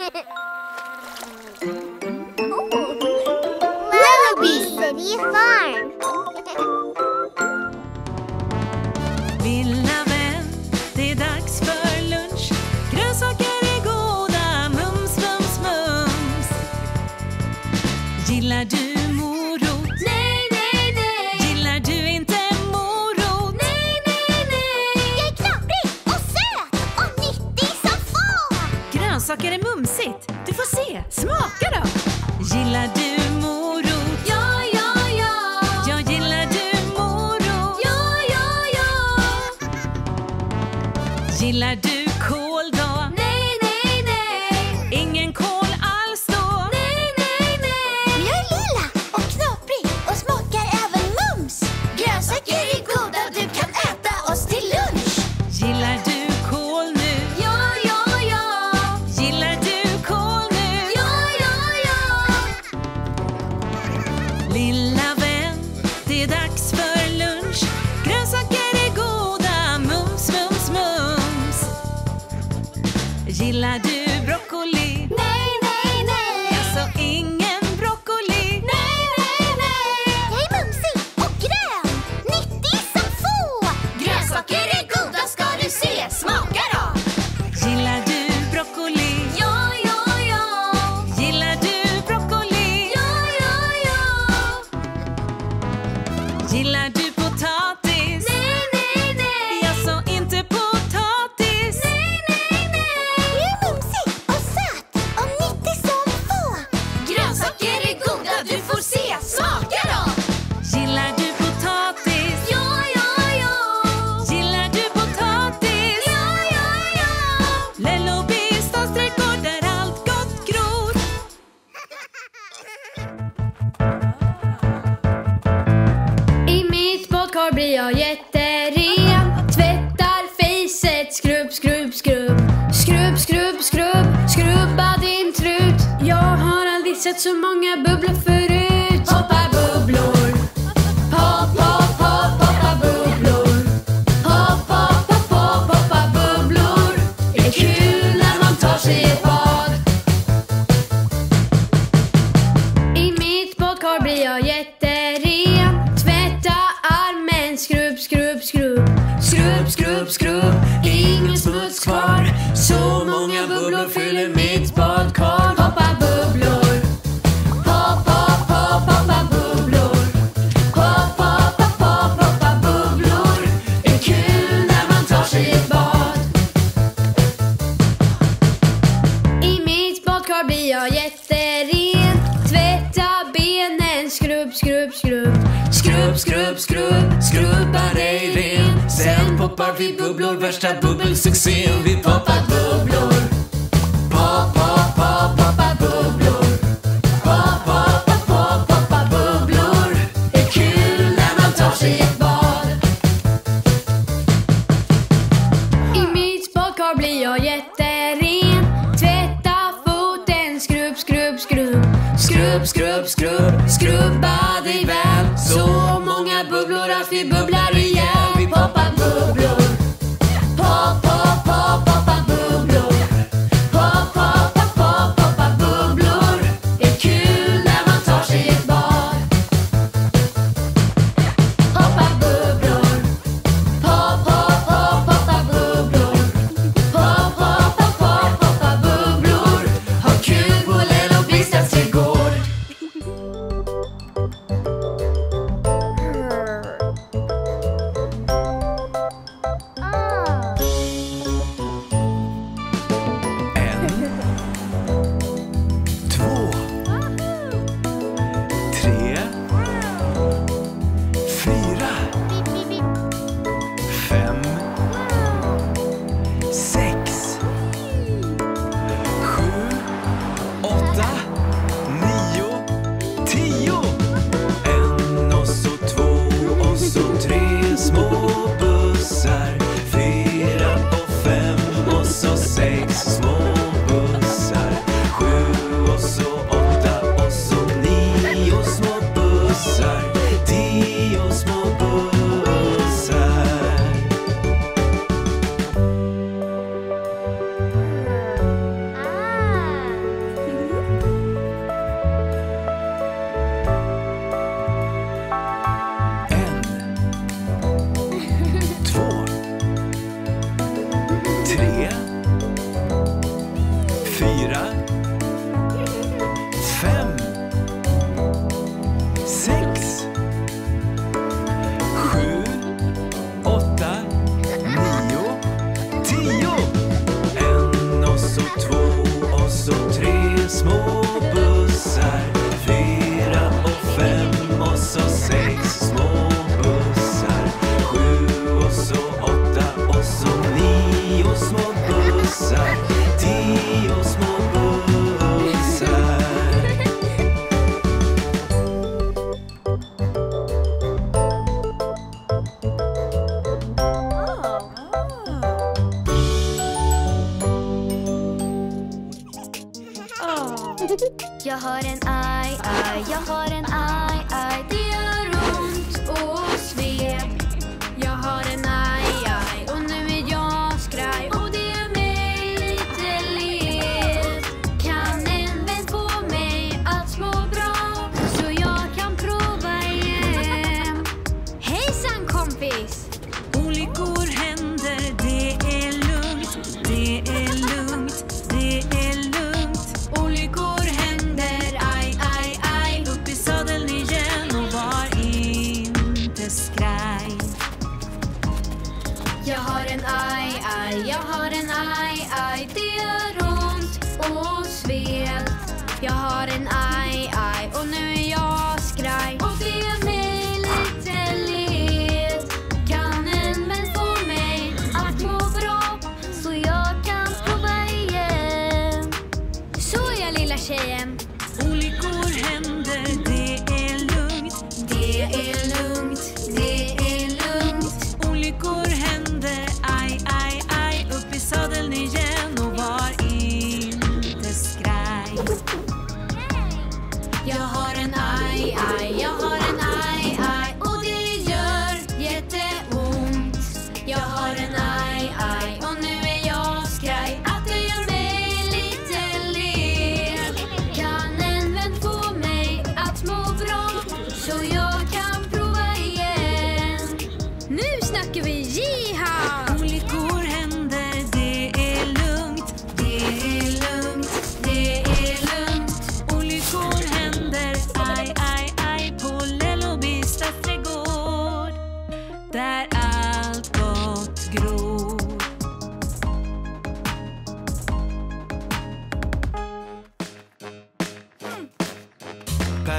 Lullaby City Farm. la sett så många bubblor förut. Poppa bubblor. Pop, pop, pop, poppa bubblor. Pop, pop, pop, pop, poppa bubblor. Det är kul när man tar sig ett bad. I mitt badkar blir jag jätteren. Tvätta armen, skrubb, skrubb, skrubb. Skrubb, skrubb, skrubb. Ingen smuts kvar. Så många bubblor poppar vi bubblor, värsta bubbelsuccén. Vi poppar bubblor. Pop, pop, pop, poppa bubblor. Pop, pop, pop, pop, poppa bubblor. Det är kul när man tar sig ett bad. I mitt badkar blir jag jätteren. Tvätta foten, skrubb, skrubb, skrubb. Skrubb, skrubb, skrubb, skrubba. och bussar.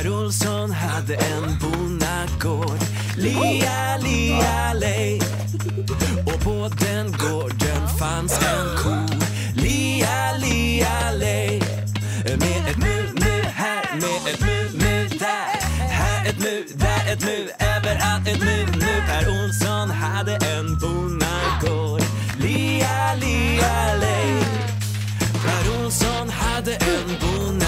Gunnar Olsson hade en bonnagård. Lia, lia, lej. Och på den gården fanns en ko. Lia, lia, lej. Med ett mu, mu här, med ett mu, mu där. Här ett mu, där ett mu, överallt ett mu, mu. Per Olsson hade en bonnagård. Lia, lia, lej. Per Olsson hade en bonnagård.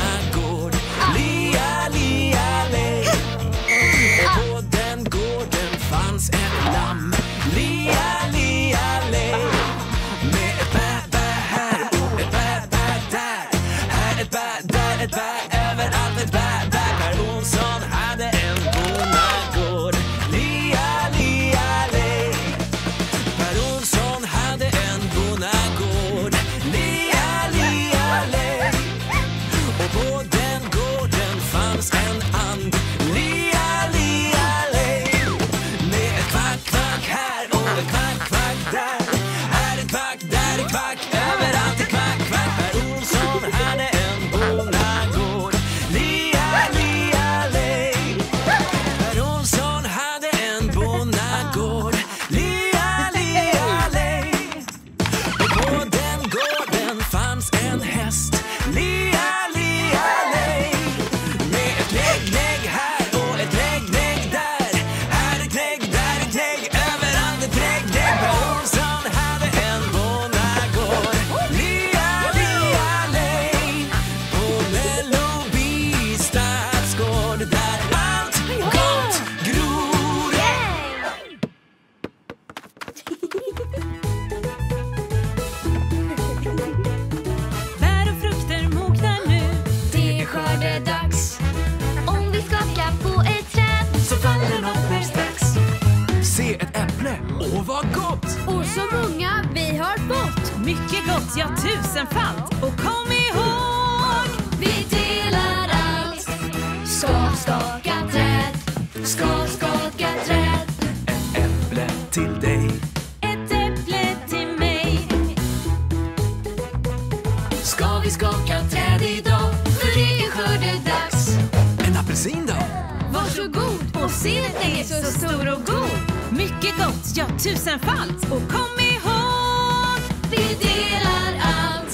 Den är så stor och god. Mycket gott, ja tusenfalt. Och kom ihåg, Vi delar allt.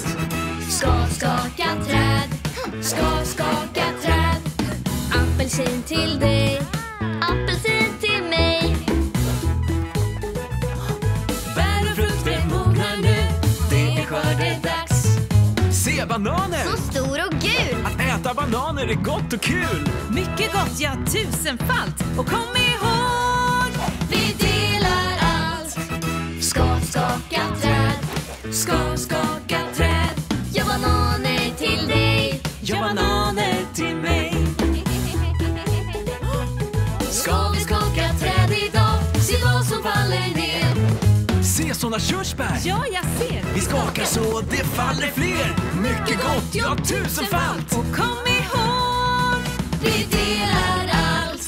Ska skaka träd. Ska skaka träd. Apelsin till dig. Apelsin till mig. bär och frukter mognar nu. Det är skördedags. Se bananer! Så stor och. Att äta bananer är gott och kul! Mycket gott, ja tusenfalt. Och kom ihåg, Vi delar allt. Ska skaka träd. Ska skaka träd. Ja, bananer till dig. ja bananer till mig. Ska vi skaka träd idag? Se vad som faller ner. Se såna körsbär! Ja, jag ser. Vi skakar så det faller fler! Mycket gott, ja tusenfalt! Och kom ihåg, Vi delar allt.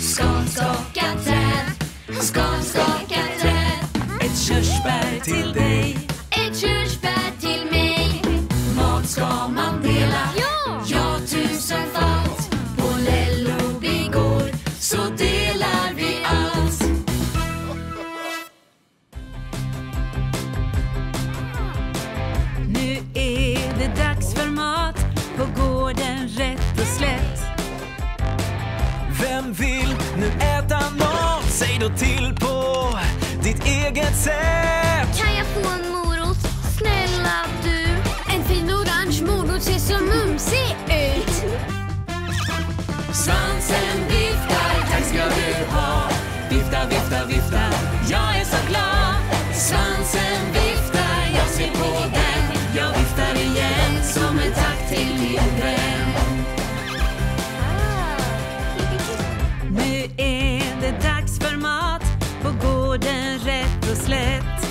Ska skaka träd. Ska skaka träd. ett körsbär till dig. Mat? Säg då till på ditt eget sätt! Kan jag få en morot? Snälla du. En fin orange morot ser så mumsig ut. Svansen viftar, tack ska du ha. Vifta, vifta, gården rätt och slätt.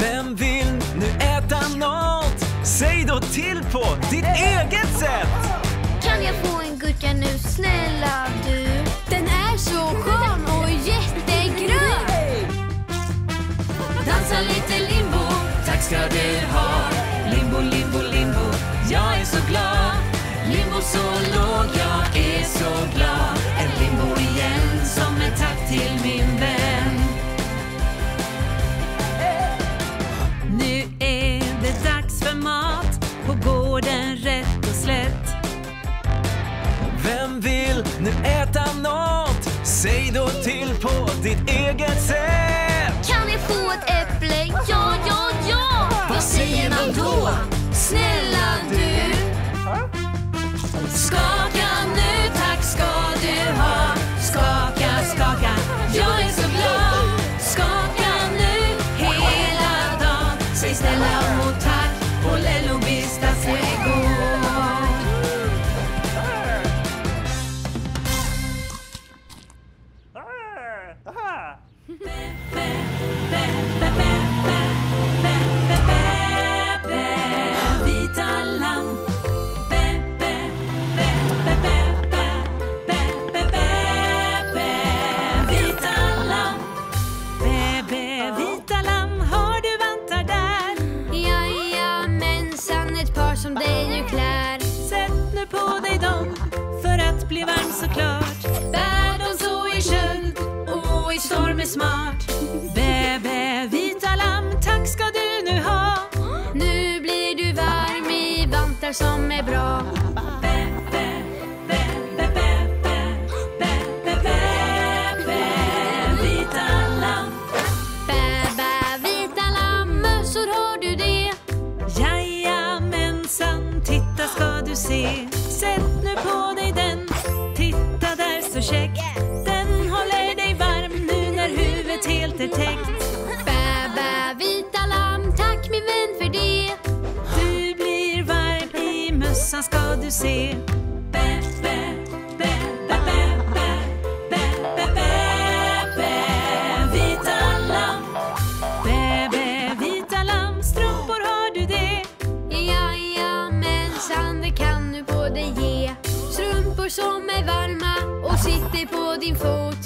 Vem vill nu äta något? Säg då till på ditt eget sätt! Kan jag få en gurka nu? Snälla du. Den är så skön och jättegrön. Dansa lite limbo, tack ska du ha. Limbo, limbo, limbo, jag är så glad. Limbo så låg, jag är så glad. Tack till min vän. Nu är det dags för mat på gården rätt och slätt. Vem vill nu äta något? Säg då till på ditt eget sätt! Kan jag få ett äpple? Ja, ja, ja. Vad säger man då? Snälla som är bra. I mössan ska du se. Bä, bä, bä, bä, bä, bä, bä, bä, bä, bä, vita lamm. Bä, bä, vita lamm, strumpor har du det? Jajamensan, det kan du på dig ge. Strumpor som är varma och sitter på din fot.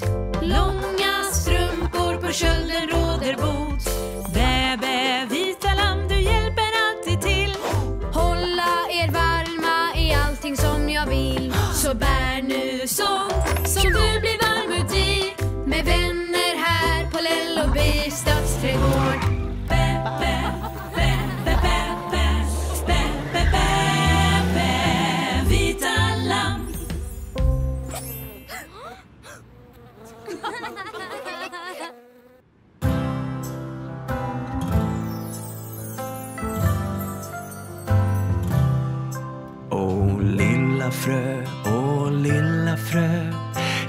Frö, åh lilla frö.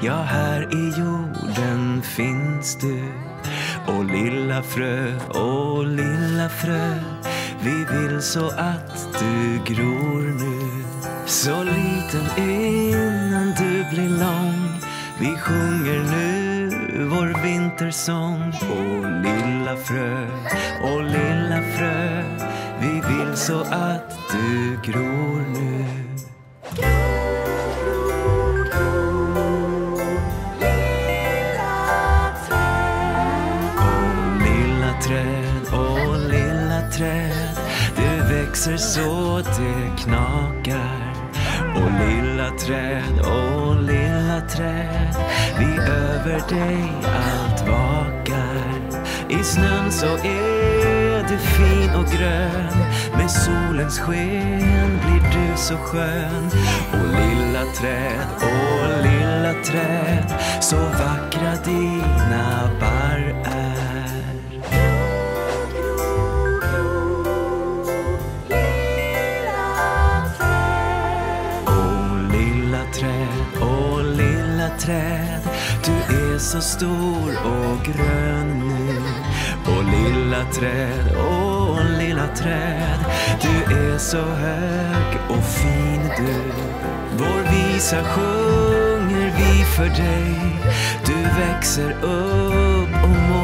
Ja, här i jorden finns du. Åh lilla frö, åh lilla frö. Vi vill så att du gror nu. Så liten innan du blir lång. Vi sjunger nu vår vintersång. Åh lilla frö, åh lilla frö. Vi vill så att du gror nu. Växer så det knakar. Åh lilla träd, åh lilla träd Vi över dig allt vakar. I snön så är du fin och grön Med solens sken blir du så skön. Åh lilla träd, åh lilla träd Så vackra dina barr så stor och grön nu. Och lilla träd, åh lilla träd. Du är så hög och fin du. Vår visa sjunger vi för dig. Du växer upp och mår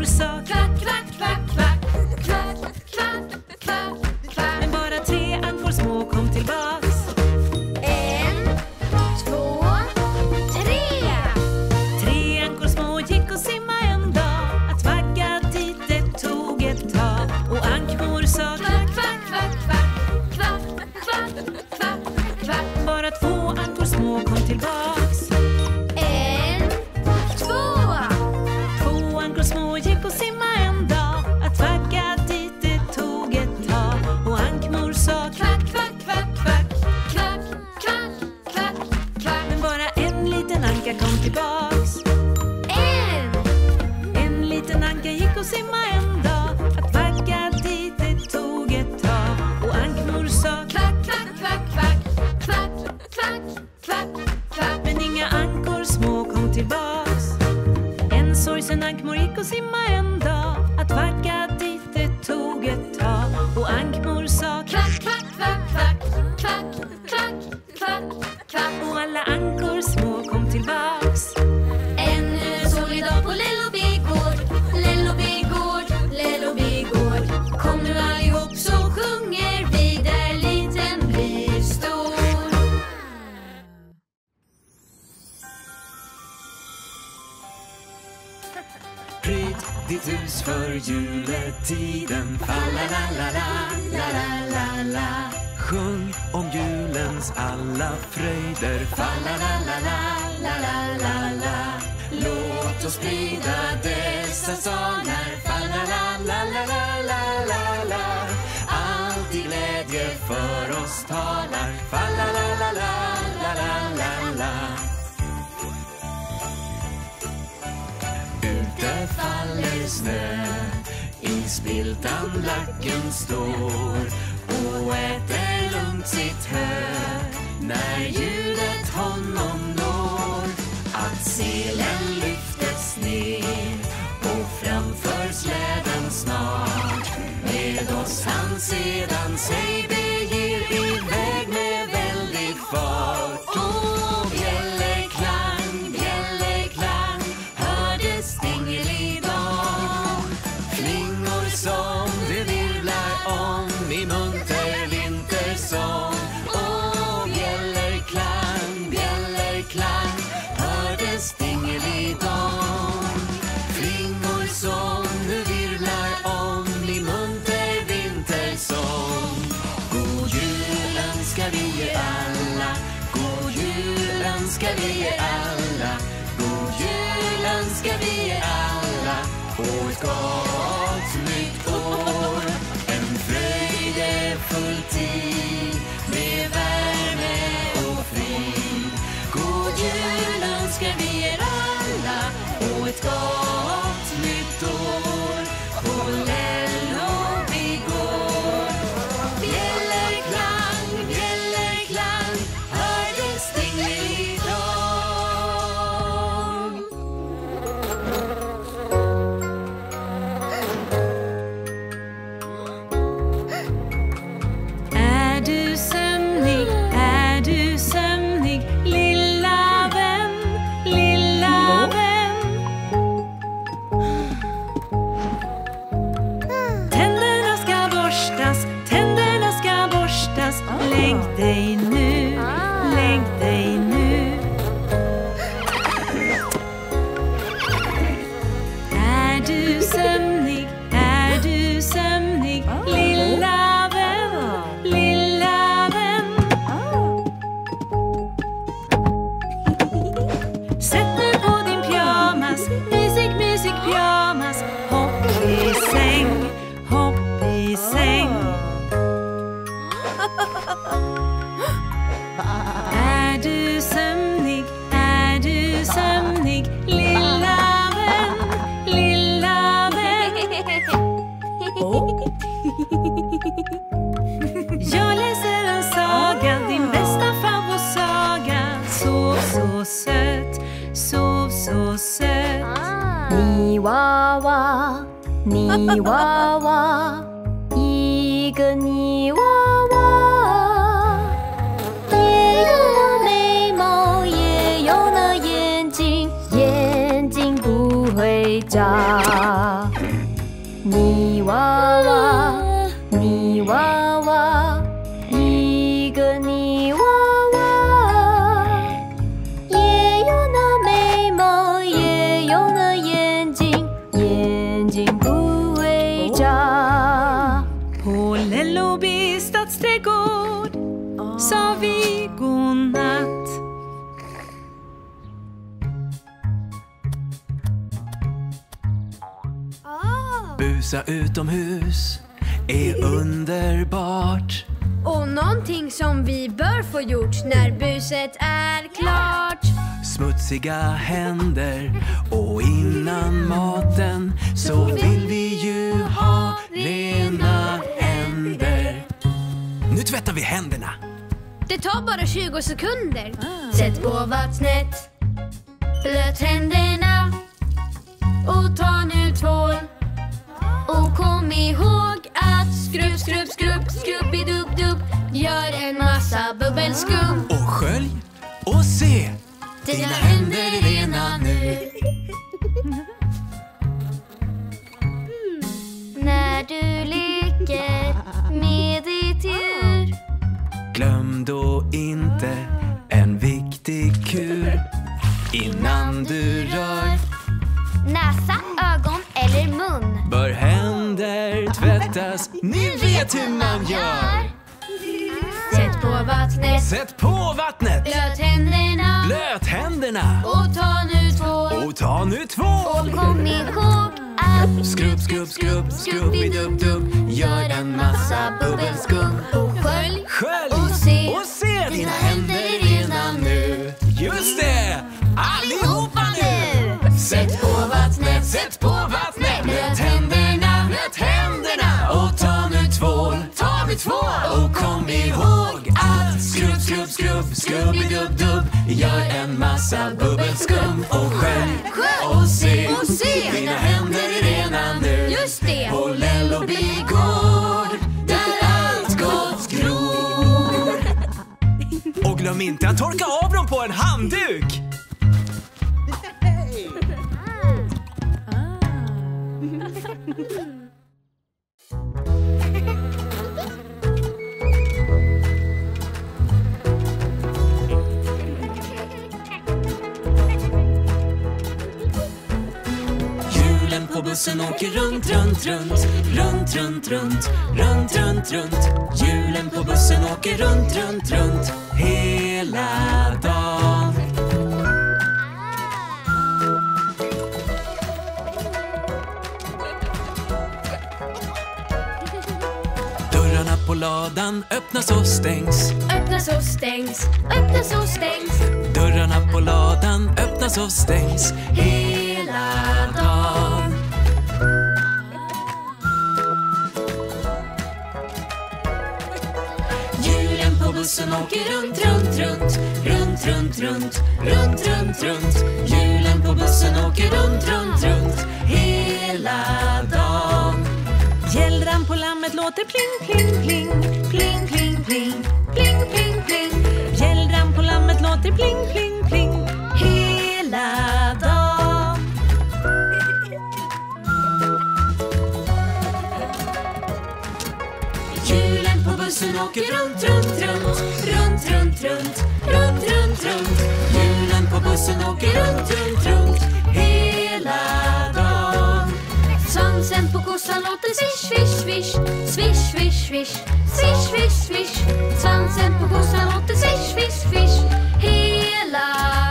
Och ankmor Thank, mor gick och en dag alla fröjder. Fa-la-la-la-la, la-la-la-la Låt oss sprida dessa sånger Fa-la-la-la-la-la-la-la Alltid glädje för oss talar. Fa-la-la-la-la, la-la-la-la Ute faller snö. I spiltan lacken står. Och äter lugnt sitt hö när ljudet honom når att selen lyftes ner och framför släden snart. Med oss han sedan sig ber. 泥娃娃，一个泥 stadsträdgård sa vi godnatt Busa utomhus är underbart. Och någonting som vi bör få gjort när buset är klart. Smutsiga händer och innan maten så vill vi ju ha rena tvättar vi händerna. Det tar bara 20 sekunder. Sätt på vattnet, blöt händerna och ta nu tvål. Och kom ihåg att skrubb, skrubb, skrubb, skrubbidubb-dubb gör en massa bubbelskum. Och skölj och se, dina händer är rena vet hur man gör! Sätt på vattnet, Sätt på vattnet! blöt händerna. Blöt händerna! och ta nu tvål. Och ta nu två! Och kom ihåg att Skrubb, skrubb, skrubb, skrubbidub-dub Gör en massa bubbelskum Och skölj. Skölj. Och se, och se dina händer är rena nu. Just det! Allihopa nu! Sätt på vattnet, sätt på tvål Och kom ihåg att skrubb, skrubb, skrubb, skrubbidub-dub Gör en massa bubbelskum Och skölj och se, och se. dina händer är rena nu Just det. På Lelloby gård där allt gott gror Och glöm inte att torka av dem på en handduk! bussen åker runt, runt, runt, runt, runt, runt, runt, runt, runt. Hjulen på bussen åker runt, runt, runt hela dagen. Dörrarna på ladan öppnas och stängs. Öppnas och stängs, öppnas och stängs. Dörrarna på ladan öppnas och stängs hela bussen åker runt, runt, runt, runt, runt, runt, runt, runt, runt. Hjulen på bussen åker runt, runt, runt hela dagen. Gällran på lammet låter pling, pling, pling, pling, pling, pling, pling, pling, pling. Gällran på lammet låter pling, pling, pling hela dagen. Hjulen Musen åker runt, runt, runt, runt, runt, runt, runt, runt, runt. Hjulen på bussen åker runt, runt, runt hela dagen. Svansen på kossan låter swish, swish, swish, swish, swish, swish, swish, swish, swish. Svansen på kossan låter swish, swish, swish hela dagen